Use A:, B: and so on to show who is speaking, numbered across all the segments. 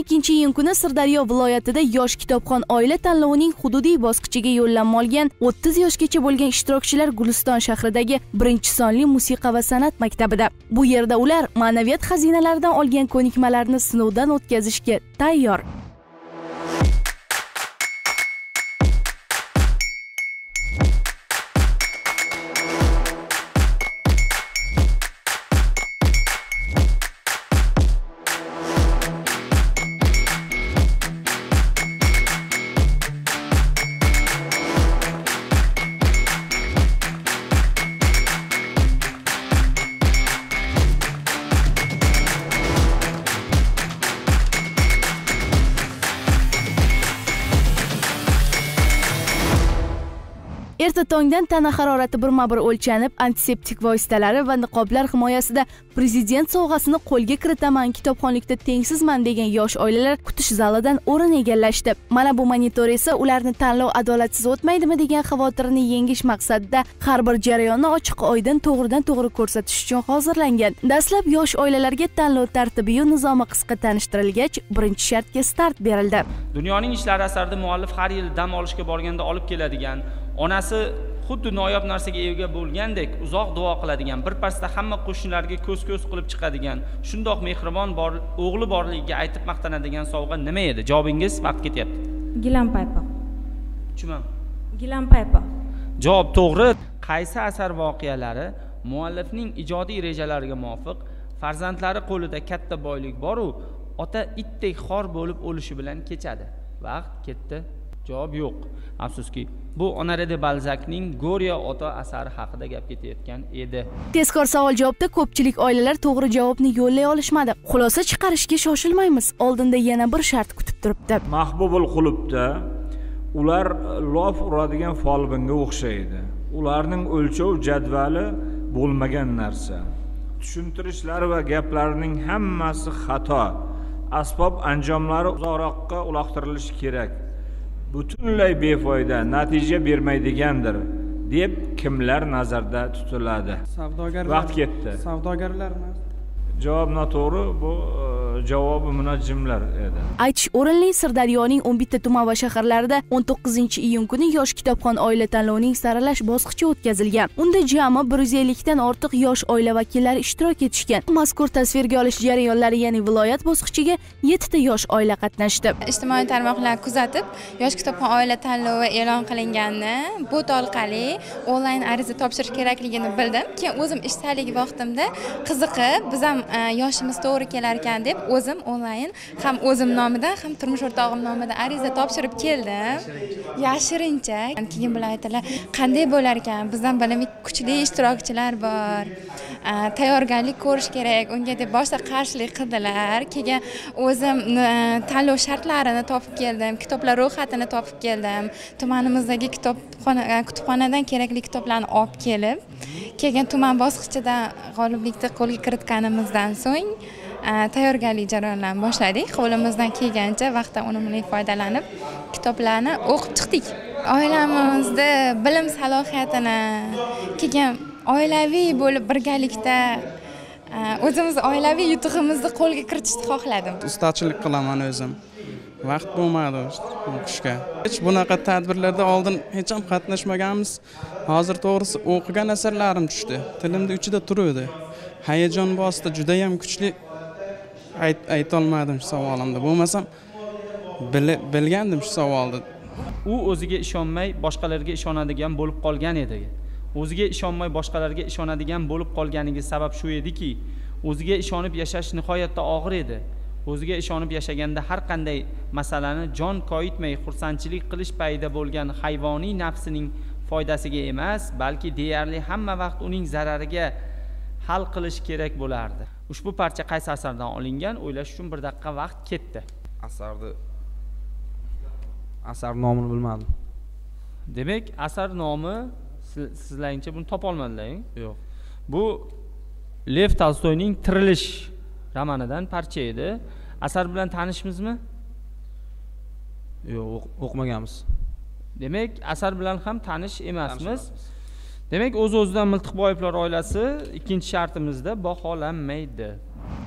A: ikkinchi iyun kuni sirdaryo viloyatida yosh kitobxon oila tanlovining hududiy bosqichiga yo'llanma olgan o'ttiz yoshgacha bo'lgan ishtirokchilar guliston shahridagi birinchi sonli musiqa va san'at maktabida. Bu yerda ular ma'naviyat xazinalaridan olgan ko'nikmalarni sinovdan o'tkazishga tayyor. Erta tongdan tana harorati birma bir o'lchanib antiseptik vositalari va niqoblar himoyasida prezident sovg'asini qo'lga kiritaman kitobxonlikda tengsizman degan yosh oilalar kutish zalidan o'rin egallashdi. Mana bu monitor esa ularni tanlov adolatsiz o'tmaydimi degan xavotirini yengish maqsadida har bir jarayonni ochiq oydin to'g'ridan to'g'ri ko'rsatish uchun hozirlangan. Dastlab yosh oilalarga tanlov tartibiyu nizomi qisqa tanishtirilgach birinchi shartga start berildi.
B: Dunyoning ishlari asarida muallif har yili dam olishga borganda olib keladigan onasi xuddi noyob narsaga ega bo'lgandek uzoq duo qiladigan birpasda hamma qo'shnilarga ko'z ko'z qilib chiqadigan shundoq mehribon bor o'g'li borligiga aytib maqtanadigan sovg'a nima edi? Javobingiz vaqt ketyapti.
C: Gilam paypoq.
B: Tushunmadim
C: gilam paypoq.
B: Javob to'g'ri. Qaysi asar voqealari muallifning ijodiy rejalariga muvofiq farzandlari qo'lida katta boylik boru ota itdek xor bo'lib o'lishi bilan kechadi? Vaqt ketdi javob yo'q. Afsuski bu onore de balzakning go'rya ota asari haqida gap ketayotgan edi.
A: Tezkor savol javobda ko'pchilik oilalar to'g'ri javobni yo'llay olishmadi. Xulosa chiqarishga shoshilmaymiz. Oldinda yana bir shart kutib turibdi.
D: Mahbubul qulubda ular lof uradigan folbinga o'xshaydi. Ularning o'lchov jadvali bo'lmagan narsa. Tushuntirishlari va gaplarining hammasi xato. Asbob anjomlari uzoqroqqa uloqtirilishi kerak butunlay befoyda natija bermaydigandir deb kimlar nazarda tutiladi?
E: Savdogarlar
D: vaqt ketdi.
E: Savdogarlarmi?
D: Javob noto'g'ri bu e, javobi munajjimlar edi.
A: Aytish o'rinli sirdaryoning o'n bitta tuman va shaharlarida o'n to'qqizinchi iyun kuni yosh kitobxon oila tanlovining saralash bosqichi o'tkazilgan. Unda jami bir yuz ellikdan ortiq yosh oila vakillari ishtirok etishgan. Mazkur tasvirga olish jarayonlari ya'ni viloyat bosqichiga yettita yosh oila qatnashdi.
F: Ijtimoiy tarmoqlar kuzatib yosh kitobxon oila tanlovi e'lon qilingani bot orqali onlayn ariza topshirish kerakligini bildim. Keyin o'zim ishtalik vaqtimda qiziqib biz ham e, yoshimiz to'g'ri kelar ekan deb o'zim onlayn ham o'zim nomidan ham turmush o'rtog'im nomidan ariza topshirib keldim. Yashirincha. Keyin bular aytdilar qanday bo'lar ekan? Bizdan bilim kuchli ishtirokchilar bor. Tayyorgarlik ko'rish kerak. Unga deb boshida qarshilik qildilar. Keyin o'zim e, tanlov shartlarini topib keldim kitoblar ro'yxatini topib keldim. Tumanimizdagi kitobxona e, kutubxonadan kerakli kitoblarni olib kelib keyin tuman bosqichida g'oliblikni qo'lga kiritganimizdan so'ng Э, tayyorgarlik jarayonlarini boshladik. Qo'limizdan kelgancha vaqtdan unumli foydalanib kitoblarni o'qib chiqdik. Oilamizda bilim salohiyatini keyin oilaviy bo'lib birgalikda e, o'zimiz oilaviy yutug'imizni qo'lga kiritishni xohladim.
E: Ustachilik qilaman o'zim. Vaqt bo'lmadi o'qishga hech bunaqa tadbirlarda oldin hech ham qatnashmaganmiz. Hozir to'g'risi o'qigan asarlarim tushdi. Tilimni uchida turuvdi. Hayajon bosdi. Judayam kuchli aytolmadim shu savolimni. Bo'lmasam bilgandim shu savolni.
B: U o'ziga ishonmay boshqalarga ishonadigan bo'lib qolgan edi. O'ziga ishonmay boshqalarga ishonadigan bo'lib qolganiga sabab shu ediki o'ziga ishonib yashash nihoyatda og'ir edi. O'ziga ishonib yashaganda har qanday masalani jon koyitmay xursandchilik qilish payida bo'lgan hayvoniy nafsining foydasiga emas balki deyarli hamma vaqt uning zarariga hal qilish kerak bo'lardi. Ushbu parcha qaysi asardan olingan? O'ylash uchun bir daqiqa vaqt ketdi.
G: Asarni asar nomini bilmadim.
B: Demak asar nomi siz- sizlaringcha buni topolmadilar
G: yo'q.
B: Bu lev tolstoyning tirilish romanidan parcha edi. Asar bilan tanishmizmi?
G: Yo'q o'q- o'qimaganmiz.
B: Demak asar bilan ham tanish emasmiz. Demak o'z o'zidan miltiqboyevlar oilasi ikkinchi shartimizda baholanmaydi.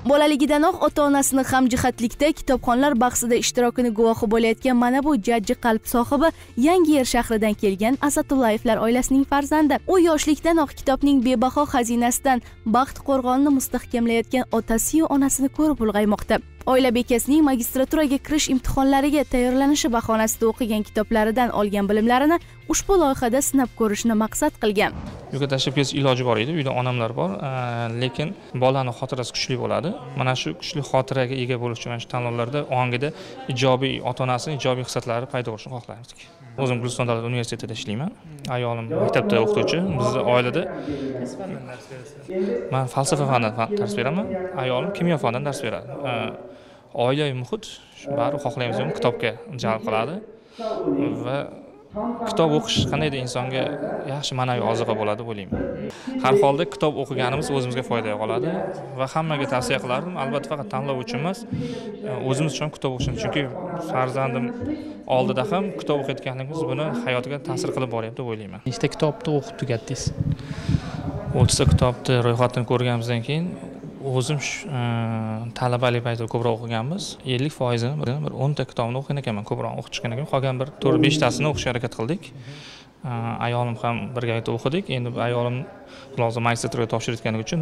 A: Bolaligidanoq ota onasini hamjihatlikda kitobxonlar bahsida ishtirokini guvohi bo'layotgan mana bu jajji qalb sohibi yangi yer shahridan kelgan asatullayevlar oilasining farzandi. U yoshlikdanoq kitobning bebaho xazinasidan baxt qo'rg'onini mustahkamlayotgan otasiyu onasini ko'rib ulg'aymoqda. Oila bekasining magistraturaga kirish imtihonlariga tayyorlanishi bahonasida o'qigan kitoblaridan olgan bilimlarini ushbu loyihada sinab ko'rishni maqsad qilgan.
H: Uyga tashlab kelish iloji bor edi uyda onamlar bor lekin bolani xotirasi kuchli bo'ladi. Mana shu kuchli xotiraga ega bo'lish uchun mana shu tanlovlarda ongida ijobiy ota onasini ijobiy hislatlari paydo bo'lishini xohlaymiz o'zim guliston davlat universitetida ishlayman. Ayolim maktabda o'qituvchi bizni oilada man falsafa fanidan dars beraman. Ayolim kimyo fanidan dars beradi. Oilaviy muhit bari xohlaymiz kitobga jalb qiladi. Va kitob o'qish qandaydir insonga yaxshi ma'naviy oziqa bo'ladi deb o'ylayman. Har holda kitob o'qiganimiz o'zimizga foyda qoladi va hammaga tavsiya qilardim. Albatta faqat tanlov uchun emas o'zimiz uchun kitob o'qishni chunki farzandim oldida ham kitob o'qiyotganligimiz buni hayotiga ta'sir qilib boryapti deb o'ylayman.
I: Nechta kitobni o'qib tugatdingiz?
H: O'ttizta kitobni ro'yxatini ko'rganimizdan keyin o'zim talabalik paytida ko'proq o'qiganmiz. Ellik foizini bir o'nta kitobni o'qigan ekanman. Ko'proq o'qib chiqqan ekan. Qolgan bir to'rt beshtasini o'qishga harakat qildik. Ayolim ham birgalikda o'qidik. Endi ayolim hozir magistraturaga topshirayotgani uchun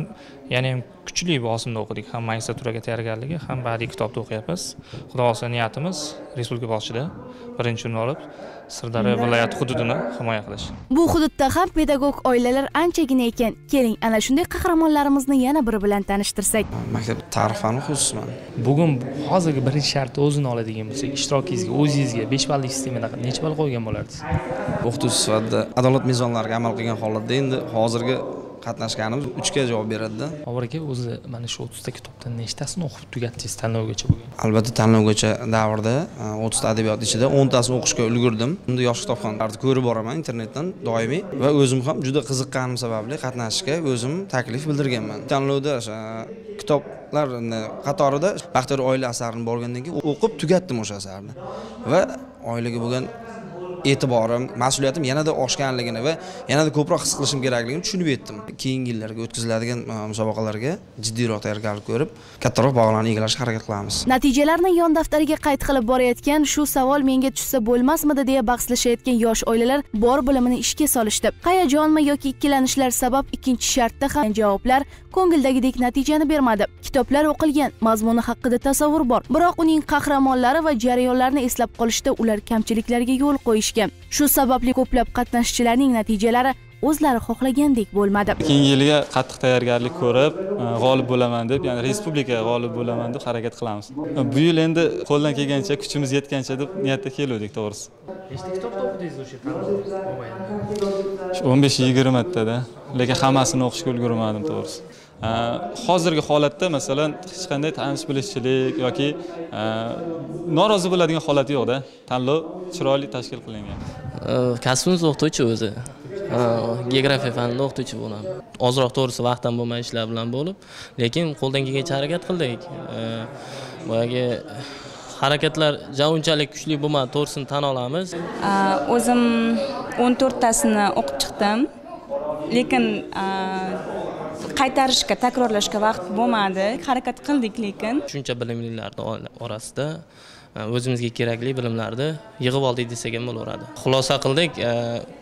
H: yana ham kuchli bosimda o'qidik. Ham magistraturaga tayyorgarligi ham badiiy kitobda o'qiyapmiz. Xudo xohlasa niyatimiz respublika bosqichida birinchi o'rin olib sirdaryo viloyati hududini himoya qilish.
A: Bu hududda ham pedagog oilalar anchagina ekan. Keling ana shunday qahramonlarimizni yana biri bilan tanishtirsak.
G: Maktab tarix fani o'quvchisiman
I: bugun hozirgi birinchi shartda o'zini oladigan bo'lsak ishtirokingizga o'zingizga besh ballik sistemada necha ball qo'ygan bo'lardingiz?
G: O'qituvchi sifatida adolat mezonlariga amal qilgan holatda endi hozirgi qatnashganimiz uchga javob beradida
I: bobur aka o'zi mana shu o'ttizta kitobdan nechtasini o'qib tugatdingiz tanlovgacha bo'lgan.
G: Albatta tanlovgacha davrda o'ttizta adabiyot ichida o'ntasini o'qishga ulgurdim. Unda yosh kitobxonlarni ko'rib boraman internetdan doimiy va o'zim ham juda qiziqqanim sababli qatnashishga o'zim taklif bildirganman. Tanlovda o'sha kitoblarni qatorida baxtiyor oila asarini borgandan keyin o'qib tugatdim o'sha asarni. Va oilaga bo'lgan e'tiborim mas'uliyatim yanada oshganligini va yanada ko'proq his qilishim kerakligini tushunib yetdim keyingi yillarga o'tkaziladigan e, musobaqalarga jiddiyroq tayyorgarlik ko'rib kattaroq pog'onani egallashga harakat qilamiz.
A: Natijalarni yon daftariga qayd qilib borayotgan shu savol menga tushsa bo'lmasmidi deya bahslashayotgan yosh oilalar bor bilimini ishga solishdi. Hayajonmi yoki ikkilanishlar sabab ikkinchi shartda ham javoblar ko'ngildagidek natijani bermadi. Kitoblar o'qilgan mazmuni haqida tasavvur bor. Biroq uning qahramonlari va jarayonlarini eslab qolishda ular kamchiliklarga yo'l qo'yishgan shu sababli ko'plab qatnashchilarning natijalari o'zlari xohlagandek bo'lmadi.
J: Keyingi yilga qattiq tayyorgarlik ko'rib g'olib bo'laman deb ya'ni respublika g'olib bo'laman deb harakat qilamiz. Bu yil endi qo'ldan kelgancha kuchimiz yetgancha deb niyatda keluvdik to'g'risi.
I: Nechta kitobni o'qidingiz o'sha tanlov
J: o'n besh yigirmatada lekin hammasini o'qishga ulgurmadim to'g'risi hozirgi holatda masalan hech qanday tanish bilishchilik yoki norozi bo'ladigan holat yo'qda tanlov chiroyli tashkil qilingan.
K: Kasbimiz o'qituvchi o'zi. Geografiya fanida o'qituvchi bo'laman ozroq to'g'risi vaqtim bo'lmay ishlar bilan bo'lib lekin qo'ldan kelgancha harakat qildik. Boyagi harakatlar ja unchalik kuchli bo'lmadi to'g'risini tan olamiz.
C: O'zim o'n to'rttasini o'qib chiqdim. Lekin qaytarishga takrorlashga vaqt bo'lmadi. Harakat qildik lekin
K: shuncha bilimlilarni orasida E, o'zimizga kerakli bilimlarni yig'ib oldik desak ham bo'laveradi. Xulosa qildik e,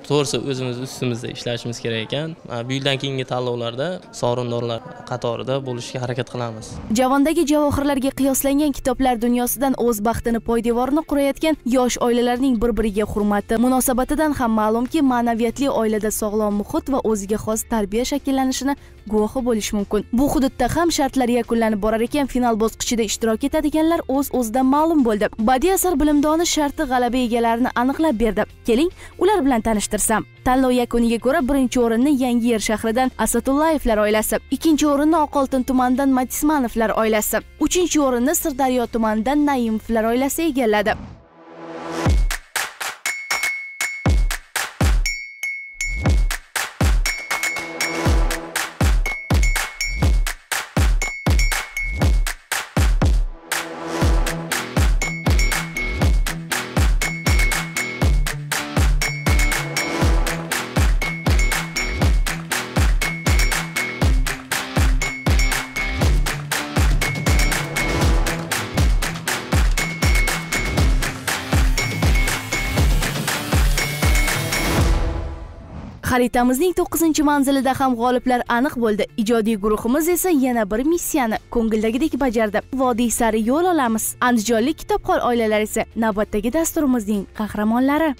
K: to'g'risi o'zimiz ustimizda ishlashimiz kerak ekan. E, bu yildan keyingi tanlovlarda sovrindorlar qatorida bo'lishga harakat qilamiz.
A: Javondagi javohirlarga qiyoslangan kitoblar dunyosidan o'z baxtini poydevorini qurayotgan yosh oilalarning bir biriga hurmati. Munosabatidan ham ma'lumki ma'naviyatli oilada sog'lom muhit va o'ziga xos tarbiya shakllanishini guvohi bo'lish mumkin. Bu hududda ham shartlar yakunlanib borar ekan final bosqichida ishtirok etadiganlar o'z o'zidan ma'lum bo'ldi. Badiiy asar bilimdoni sharti g'alaba egalarini aniqlab berdi. Keling ular bilan tanishtirsam. Tanlov yakuniga ko'ra birinchi o'rinni yangi yer shahridan asatullayevlar oilasi ikkinchi o'rinni oqoltin tumanidan matismanovlar oilasi uchinchi o'rinni sirdaryo tumanidan naimovlar oilasi egalladi. Xaritamizning to'qqizinchi manzilida ham g'oliblar aniq bo'ldi. Ijodiy guruhimiz esa yana bir missiyani ko'ngildagidek bajardi. Vodiy sari yo'l olamiz. Andijonlik kitobxon oilalar esa navbatdagi dasturimizning qahramonlari.